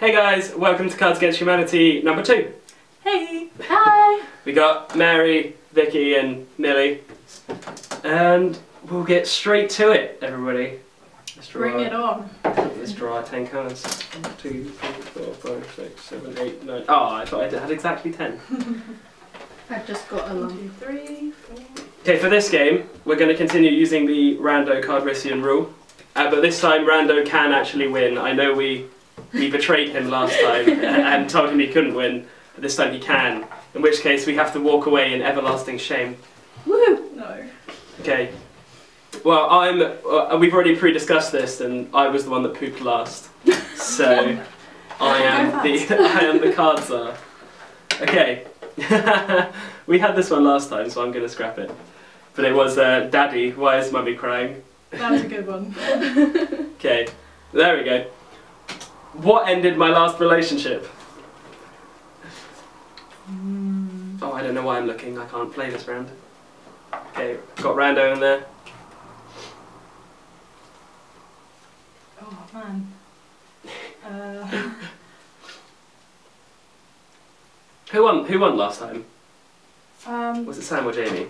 Hey guys, welcome to Cards Against Humanity number two. Hey! Hi! We got Mary, Vicky, and Millie, and we'll get straight to it, everybody. Let's draw. Bring it on. Let's draw our ten cards. One, two, three, four, five, six, seven, eight, nine. Oh, I thought I had exactly ten. I've just got a One, two, three, four. Okay, for this game, we're going to continue using the Rando Cardrissian rule, uh, but this time Rando can actually win. I know we we betrayed him last time and told him he couldn't win, but this time he can. In which case, we have to walk away in everlasting shame. Woo! No. Okay. Well, I'm. Uh, we've already pre-discussed this, and I was the one that pooped last, so I am the I am the card czar. Okay. we had this one last time, so I'm going to scrap it. But it was uh, Daddy. Why is Mummy crying? That was a good one. Okay. There we go. What ended my last relationship? Oh, I don't know why I'm looking. I can't play this round. Okay, got Rando in there. Oh man. Uh, Who won? Who won last time? um, Was it Sam or Jamie?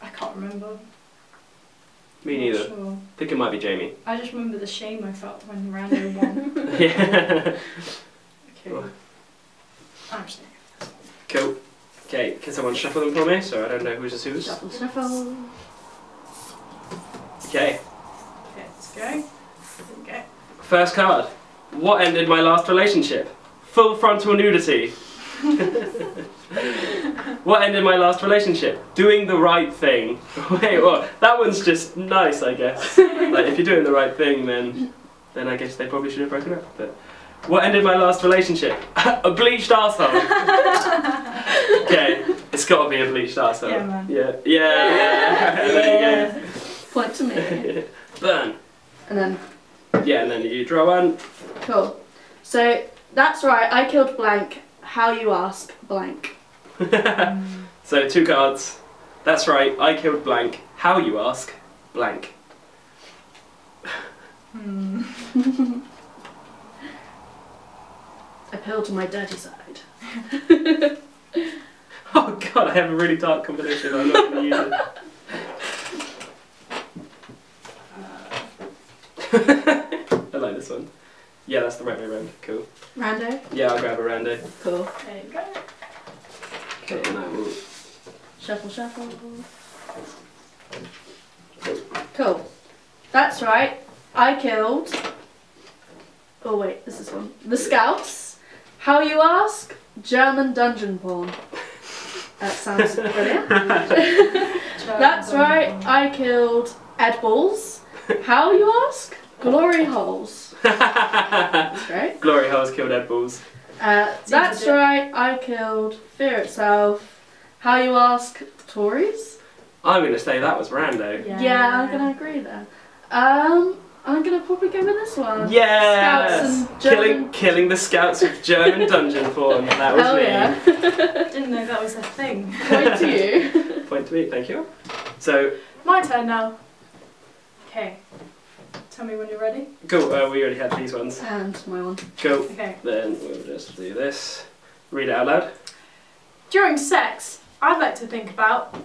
I can't remember. Me neither. Sure. I think it might be Jamie. I just remember the shame I felt when Rando won. yeah. Okay. Actually. Cool. Okay, can someone shuffle them for me so I don't know who's is who's? Shuffle, shuffle. Okay. Okay, let's go. Here we go. First card. What ended my last relationship? Full frontal nudity. what ended my last relationship? Doing the right thing. Wait, what? That one's just nice, I guess. like if you're doing the right thing, then then I guess they probably should have broken up. But what ended my last relationship? a bleached arsehole. okay, it's got to be a bleached arsehole. Yeah, man. Yeah, yeah. there you go. Point to me. Burn. And then, Yeah, and then you draw one. cool. So, that's right, I killed blank. How you ask, blank. So two cards. That's right, I killed blank. How you ask? Blank. Hmm. Appeal to my dirty side. Oh god, I have a really dark combination. I'm not going to use it. I like this one. Yeah, that's the right way around. Cool. Rando? Yeah, I'll grab a rando. Cool. There you go. Okay, and I will. Shuffle, shuffle. Cool. That's right. I killed. Oh wait, this is one. The Scouts. How you ask? German dungeon porn. That sounds brilliant. That's right. I killed Ed Balls. How you ask? Glory holes. That's great. Glory Holes killed Ed Balls. Uh, that's right. I killed Fear itself. How you ask? Tories. I'm going to say that was rando. Yeah, I'm gonna agree there. Um, I'm gonna probably go with this one. Yes! Scouts and Killing, German. killing the scouts with German dungeon porn. That was Hell me. yeah! Didn't know that was a thing. Point to you. Point to me, thank you. So, My turn now. Okay. Tell me when you're ready. cool, uh, we already had these ones. And my one. Cool. Okay. Then we'll just do this. Read it out loud. During sex, I'd like to think about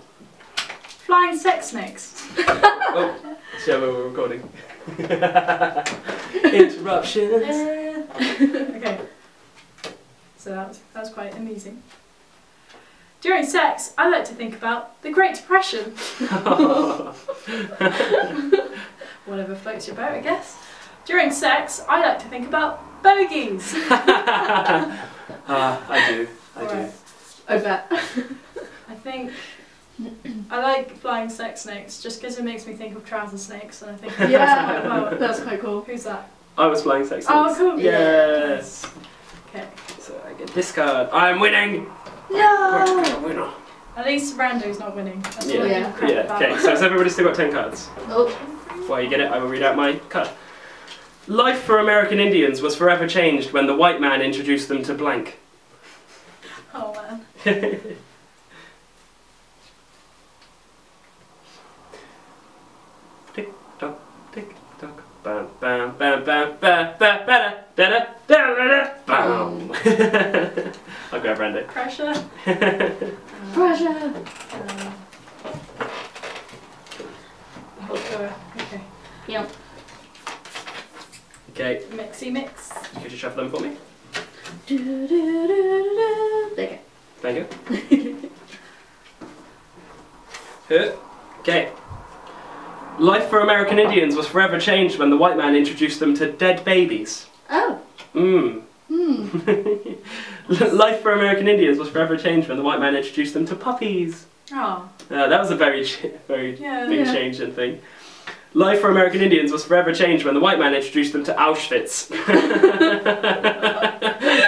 flying sex snakes. oh, so we're recording. Interruptions. Eh. okay. So that was, that was quite amusing. During sex, I like to think about the Great Depression. Whatever floats your boat, I guess. During sex, I like to think about bogies. Ah, I do. I do. Alright. I bet. I think I like flying sex snakes just because it makes me think of trouser snakes, and I think Yeah, well, that's quite cool. who's that? I was flying sex snakes. Oh, cool. Yes. Okay. So I get this card. I'm winning. No. I'm a winner. At least Rando's not winning. That's Yeah. all I Yeah. give a crap Yeah. about. Okay. So has everybody still got ten cards? Oh, While you get it, I will read out my card. Life for American Indians was forever changed when the white man introduced them to blank. Oh man. tick tock, tick dog. Bam, bam, bam, bam, bam, bam, bam, da, da, da, da, da, bam. I'll grab Rando. Pressure. Pressure. Uh, uh, okay. Yep. Okay, Mixy mix. could you shuffle them for me? Do, do, do, do, you Thank you. Okay. Life for American Indians was forever changed when the white man introduced them to dead babies. Oh. Mmm. Hmm. Life for American Indians was forever changed when the white man introduced them to puppies. Oh, Uh, that was a very, very yeah. big Yeah. change in thing. Life for American Indians was forever changed when the white man introduced them to Auschwitz.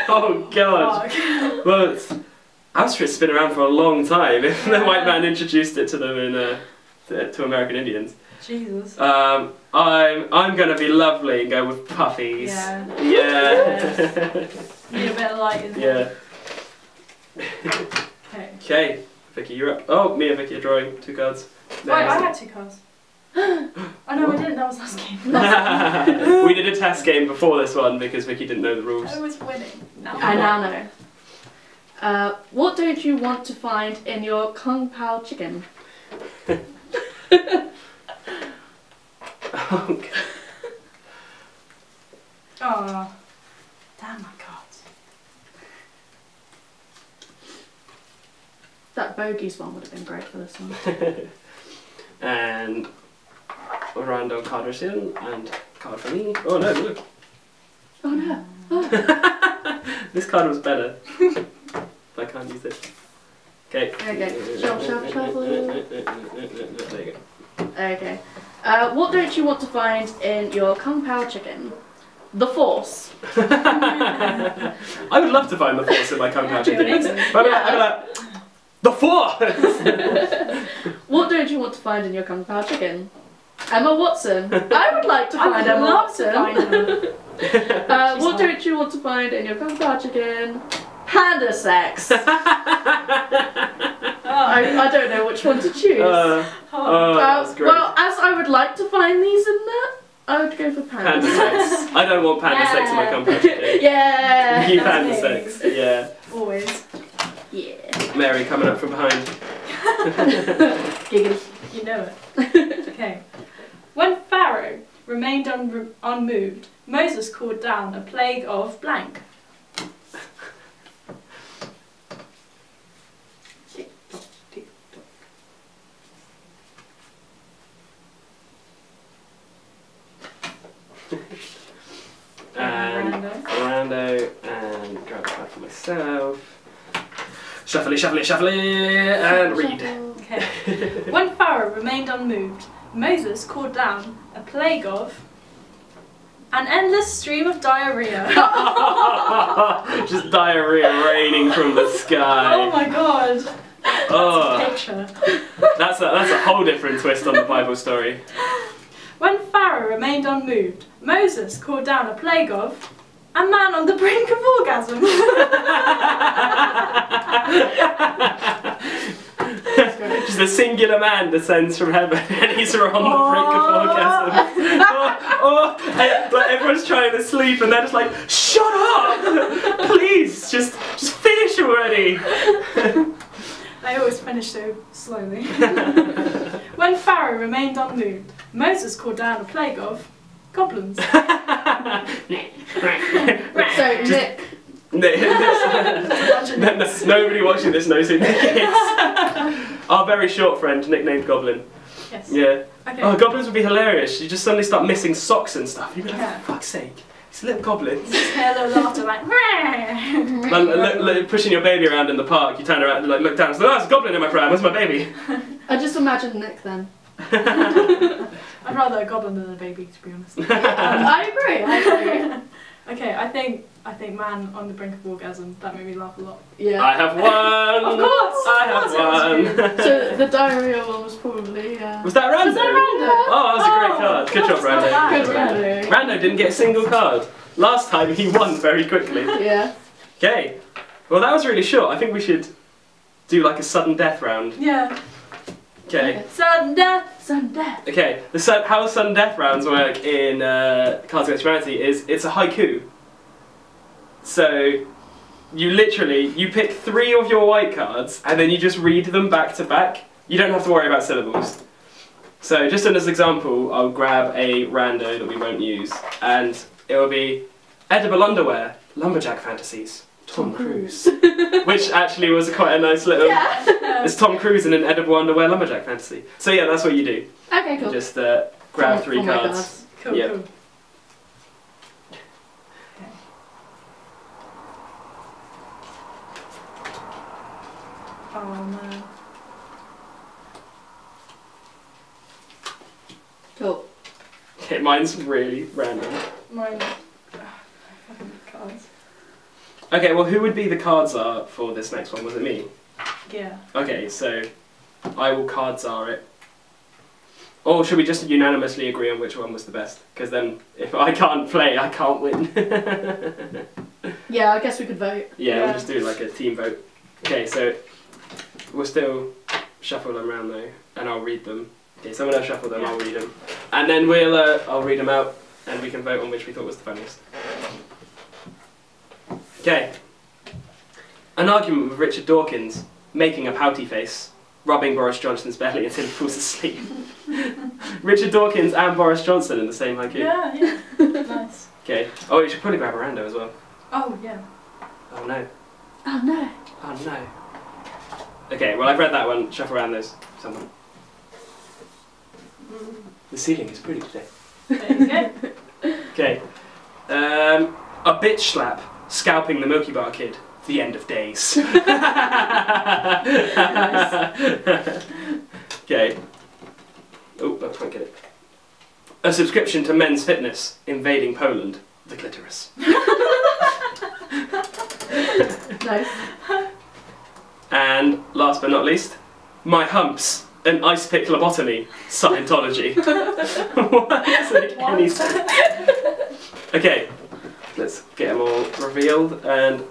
oh god. Fuck. Well, Auschwitz has been around for a long time. If the white man introduced it to them in uh, to, American Indians, Jesus. um, I'm I'm gonna be lovely and go with puppies. Yeah. Yeah. Need a bit of light in there. yeah. Okay. Okay, Vicky, you're up. Oh, me and Vicky are drawing two cards. Wait, I had two cards. Oh no, I didn't. That was last game. we did a test game before this one because Vicky didn't know the rules. I was winning. Now I now know. Uh, what don't you want to find in your Kung Pao chicken? Okay. Oh. Damn my cards. That bogies one would have been great for this one. and a Rando Cardrissian card for me. Oh no, look. Oh no. This card was better. I can't use it. Okay. Okay, uh, uh, uh, shuffle, shuffle, shuffle. There you go. Okay. Uh, what don't you want to find in your Kung Pao chicken? The Force. I would love to find the force in my Kung Pao That'd chicken. amazing. But I'm like, the force! What don't you want to find in your Kung Pao chicken? Emma Watson. I would like to I find would Emma love to Watson. find her. Uh, what hot. don't you want to find in your Kung Pao chicken? Panda sex. I, Oh. I don't know which one to choose. Uh, oh. Uh, that's great. well, as I would like to find these in there, I would go for panda, Panda sex. I don't want panda sex in my Yeah. Kung Pao chicken. yeah. You That's panda me. sex. Yeah. Always. Yeah. Mary coming up from behind. Giggity. You know it. okay. When Pharaoh remained un- unmoved, Moses called down a plague of blank. Tick tock, tick tock. And. Rando and grab a for myself. Shuffly, shuffly, shuffly, and read. Okay. when Pharaoh remained unmoved, Moses called down a plague of an endless stream of diarrhea. Just diarrhea raining from the sky. oh my god. Oh, Picture. that's a, that's a whole different twist on the Bible story. When Pharaoh remained unmoved, Moses called down a plague of a man on the brink of orgasm. Just a singular man descends from heaven and he's on the brink of oh. orgasm. oh, oh, and, like everyone's trying to sleep and they're just like, shut up! Please, just just finish already. I always finish so slowly. when Pharaoh remained unmoved, Moses called down a plague of goblins. So, Just- Nick, nobody watching this knows who Nick is. Our very short friend, nicknamed Goblin. Yes. Yeah. Okay. Oh, goblins would be hilarious. You just suddenly start missing socks and stuff. You'd be like, Yeah. for fuck's sake. It's a little goblins. Just hear a little laughter like. like, look, look, pushing your baby around in the park, you turn around and like, look down. So, oh, there's a goblin in my pram. Where's my baby? I just imagine Nick then. I'd rather a goblin than a baby, to be honest. Um, I agree, I agree. Okay, I think I think man on the brink of orgasm. That made me laugh a lot. Yeah. I have one. Of course, I of course have one. So the diarrhea one was probably, yeah. Was that random? Was that random? Oh, that was a great Oh, card. Good job, that's not bad. Rando. Rando didn't get a single card. Last time he won very quickly. Yeah. Okay. Well, that was really short. I think we should do like a sudden death round. Yeah. Okay. Sudden death, sudden death. Okay. The sun, how sudden death rounds work in uh, Cards Against Humanity is it's a haiku. So you literally you pick three of your white cards and then you just read them back to back. You don't have to worry about syllables. So just as an example, I'll grab a rando that we won't use, and it will be edible underwear, lumberjack fantasies, Tom, Tom Cruise, which actually was quite a nice little. Yeah. It's Tom Cruise in an edible underwear lumberjack fantasy. So yeah, that's what you do. Okay, You cool. just uh, grab For- three my cards. Cool, Yep. cool. Oh no. Cool. Okay, mine's really random. Mine. Fucking cards. Okay, well, who would be the card czar for this next one? Was it me? Yeah. Okay, so I will cards are it. Or should we just unanimously agree on which one was the best? Because then, if I can't play, I can't win. Yeah, I guess we could vote. yeah, Yeah. we'll just do like a team vote. Okay, so we'll still shuffle them around though, and I'll read them. Okay, someone else shuffle them, I'll read them, and then we'll uh, I'll read them out, and we can vote on which we thought was the funniest. Okay. An argument with Richard Dawkins, making a pouty face, rubbing Boris Johnson's belly until he falls asleep. Richard Dawkins and Boris Johnson in the same haiku. Yeah, yeah. nice. Okay. Oh, you should probably grab a rando as well. Oh yeah. Oh no. Oh no. Oh no. Okay, well I've read that one. Shuffle around those. Someone. The ceiling is pretty today. There you go. Okay. Um, a bitch slap, scalping the Milky Bar kid. The end of days. okay. Oh, that won't get it. A subscription to Men's Fitness, invading Poland. The clitoris. Nice. And last but not least, my humps, an ice pick lobotomy, Scientology. what does make any sense? Okay, let's get them all revealed and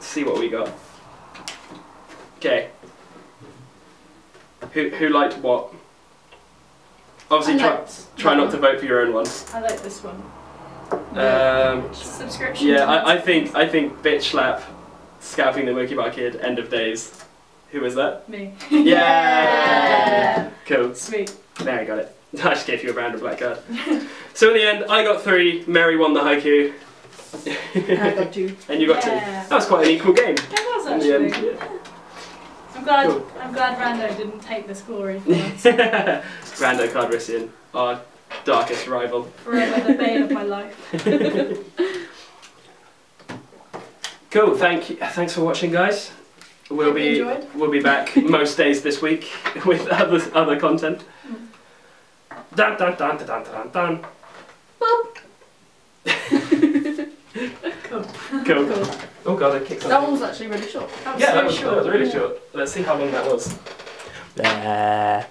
see what we got. Okay. Who who liked what? Obviously, try, try not to vote for your own one. I like this one. Um, Subscription. yeah, I, I think I think bitch slap, scalping the Milky Bar kid, end of days. Who was that? Me. Yeah. Cool. Sweet. There, I got it. I just gave you a random black card. so in the end, I got three. Mary won the haiku, And I got you. and you got two. That was quite an equal game. It was the end, actually. yeah. I'm glad. Cool. I'm glad Rando didn't take this glory for. Rando Cardrissian, our darkest rival. Forever the bane of my life. Cool. Thank you. Thanks for watching, guys. We'll Hope be enjoyed. we'll be back most days this week with other other content. Mm. Dun dun dun dun dun dun dun. Cool. Cool. Cool. Oh god, I kicked That one was actually really short. That was Yeah, so that was, short. that was really short. Let's see how long that was. There.